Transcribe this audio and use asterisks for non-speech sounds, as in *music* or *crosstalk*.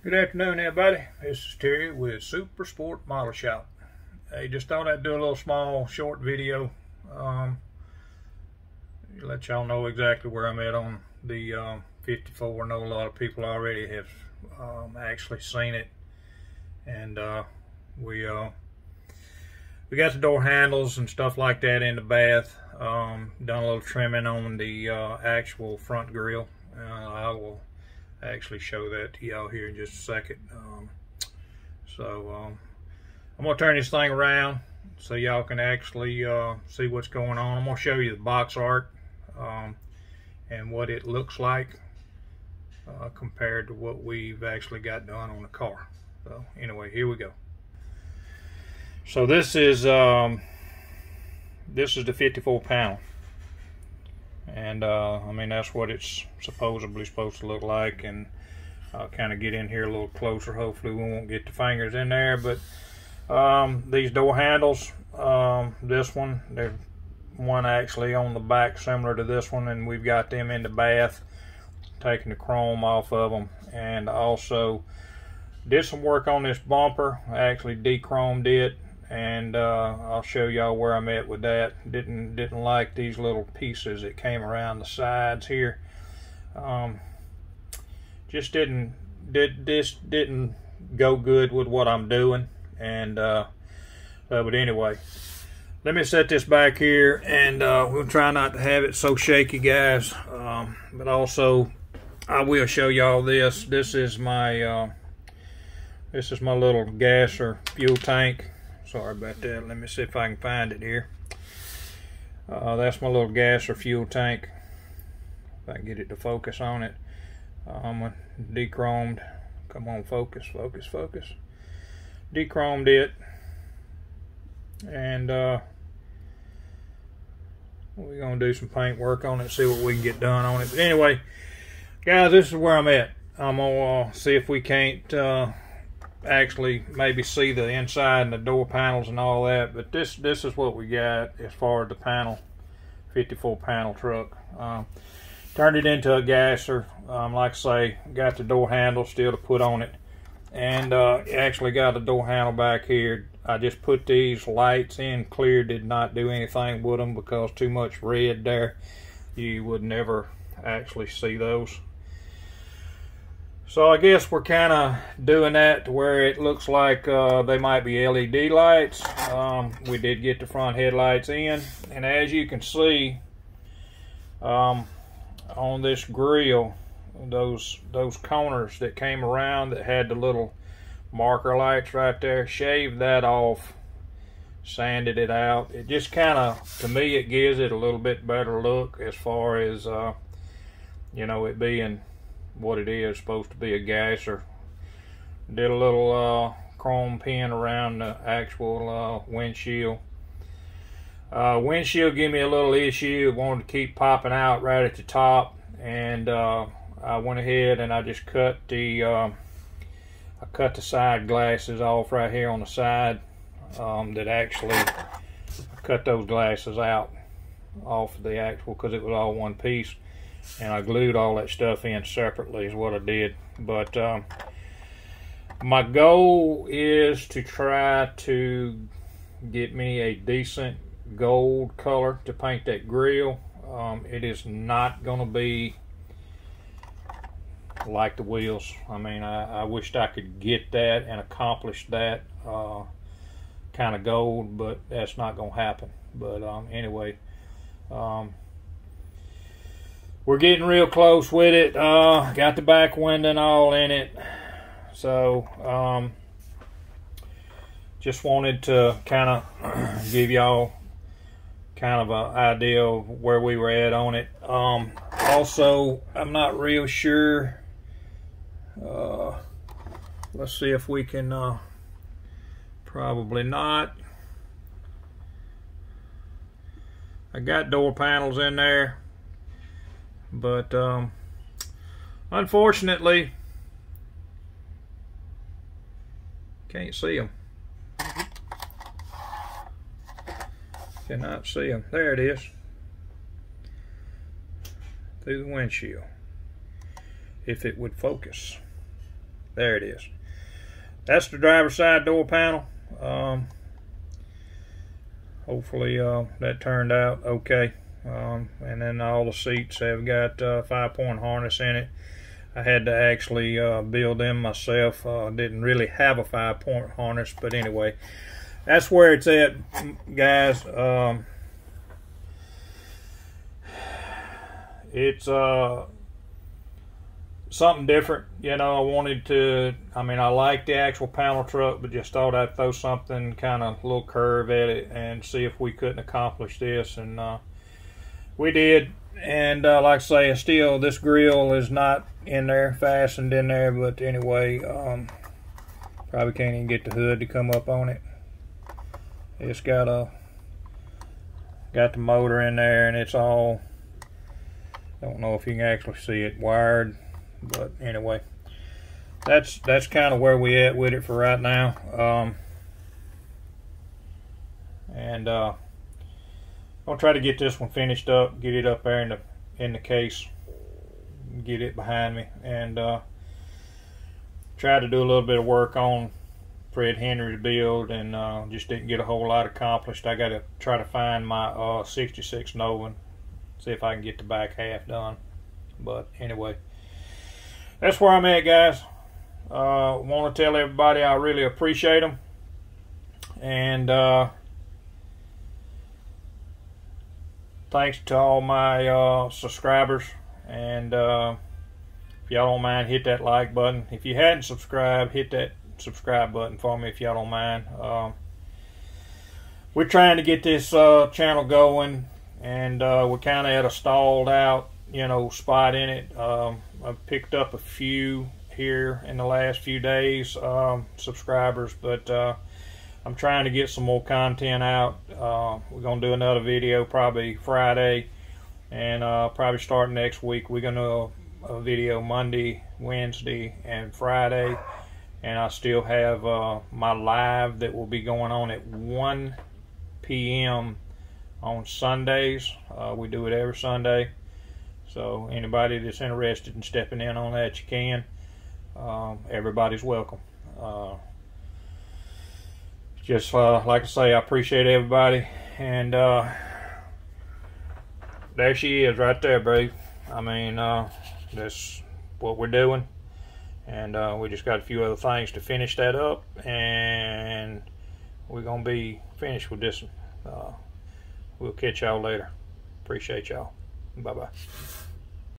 Good afternoon, everybody. This is Terry with Super Sport Model Shop. Hey, just thought I'd do a little small, short video. Um, let y'all know exactly where I'm at on the um, 54. I know a lot of people already have um, actually seen it, and uh, we uh, we got the door handles and stuff like that in the bath. Um, done a little trimming on the uh, actual front grill. Uh, I will actually show that to y'all here in just a second. Um, so um, I'm gonna turn this thing around so y'all can actually uh, see what's going on. I'm gonna show you the box art um, and what it looks like uh, compared to what we've actually got done on the car. So anyway, here we go. So this is um, this is the 54 panel and uh, I mean that's what it's supposedly supposed to look like and I'll kind of get in here a little closer. Hopefully we won't get the fingers in there but um, these door handles um, this one there's one actually on the back similar to this one and we've got them in the bath taking the chrome off of them and also did some work on this bumper I actually de-chromed it and uh, I'll show y'all where I'm at with that. Didn't didn't like these little pieces that came around the sides here. Um, just didn't did this didn't go good with what I'm doing, and uh, uh, but anyway, let me set this back here, and uh, we'll try not to have it so shaky, guys. Um, but also, I will show y'all this. This is my uh, this is my little gas or fuel tank Sorry about that. Let me see if I can find it here. Uh, that's my little gas or fuel tank. If I can get it to focus on it. Um, de-chromed. Come on, focus, focus, focus. De-chromed it. And uh, we're going to do some paint work on it, see what we can get done on it. But anyway, guys, this is where I'm at. I'm going to uh, see if we can't... Actually maybe see the inside and the door panels and all that but this this is what we got as far as the panel 54 panel truck. Um, turned it into a gasser. Um, like I say got the door handle still to put on it. And uh, actually got the door handle back here. I just put these lights in clear did not do anything with them because too much red there. You would never actually see those so I guess we're kind of doing that to where it looks like uh, they might be LED lights. Um, we did get the front headlights in. And as you can see um, on this grill, those those corners that came around that had the little marker lights right there, shaved that off, sanded it out. It just kind of, to me, it gives it a little bit better look as far as, uh, you know, it being what it is supposed to be a gasser did a little uh, chrome pin around the actual uh, windshield. Uh, windshield gave me a little issue It wanted to keep popping out right at the top. And uh, I went ahead and I just cut the uh, I cut the side glasses off right here on the side um, that actually cut those glasses out off the actual because it was all one piece and I glued all that stuff in separately is what I did. But um, my goal is to try to get me a decent gold color to paint that grill. Um, it is not going to be like the wheels. I mean I, I wished I could get that and accomplish that uh, kind of gold but that's not going to happen. But um, anyway um, we're getting real close with it. Uh, got the back window and all in it. So, um, just wanted to kind of *clears throat* give y'all kind of an idea of where we were at on it. Um, also, I'm not real sure. Uh, let's see if we can, uh, probably not. I got door panels in there. But um, unfortunately, can't see them. Cannot see them. There it is. Through the windshield. If it would focus. There it is. That's the driver's side door panel. Um, hopefully uh, that turned out okay. Um, and then all the seats have got uh, five point harness in it. I had to actually uh, build them myself. Uh, didn't really have a five point harness, but anyway, that's where it's at, guys. Um, it's uh something different. You know, I wanted to. I mean, I like the actual panel truck, but just thought I'd throw something kind of a little curve at it and see if we couldn't accomplish this, and uh, we did. And uh, like I say, still this grill is not in there, fastened in there. But anyway, um, probably can't even get the hood to come up on it. It's got a got the motor in there, and it's all. Don't know if you can actually see it wired but anyway, that's that's kind of where we at with it for right now. Um, and uh, I'll try to get this one finished up, get it up there in the in the case, get it behind me, and uh, try to do a little bit of work on Fred Henry's build, and uh, just didn't get a whole lot accomplished. I got to try to find my uh, 66 Nova, see if I can get the back half done. But anyway that's where I'm at, guys. Uh, Want to tell everybody I really appreciate them. And uh, thanks to all my uh, subscribers. And uh, if y'all don't mind, hit that like button. If you hadn't subscribed, hit that subscribe button for me if y'all don't mind. Um, we're trying to get this uh, channel going, and uh, we're kind of at a stalled out, you know, spot in it. Um, I've picked up a few here in the last few days, um, subscribers, but uh, I'm trying to get some more content out. Uh, we're going to do another video probably Friday, and uh, probably start next week. We're going to a, a, video Monday, Wednesday, and Friday, and I still have uh, my live that will be going on at 1 p.m. on Sundays. Uh, we do it every Sunday. So anybody that's interested in stepping in on that, you can. Um, everybody's welcome. Just uh, like I say, I appreciate everybody, and uh, there she is, right there, babe. I mean, uh, that's what we're doing, and uh, we just got a few other things to finish that up, and we're gonna be finished with this. Uh, we'll catch y'all later. Appreciate y'all. Bye bye.